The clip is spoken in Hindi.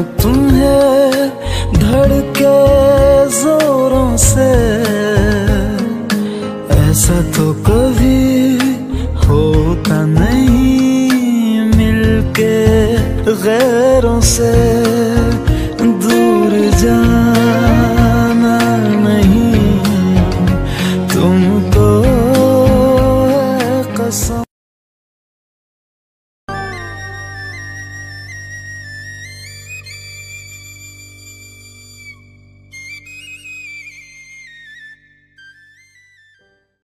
तुम्हें धड़के जोरों से। ऐसा तो कभी होता नहीं मिलके गैरों से।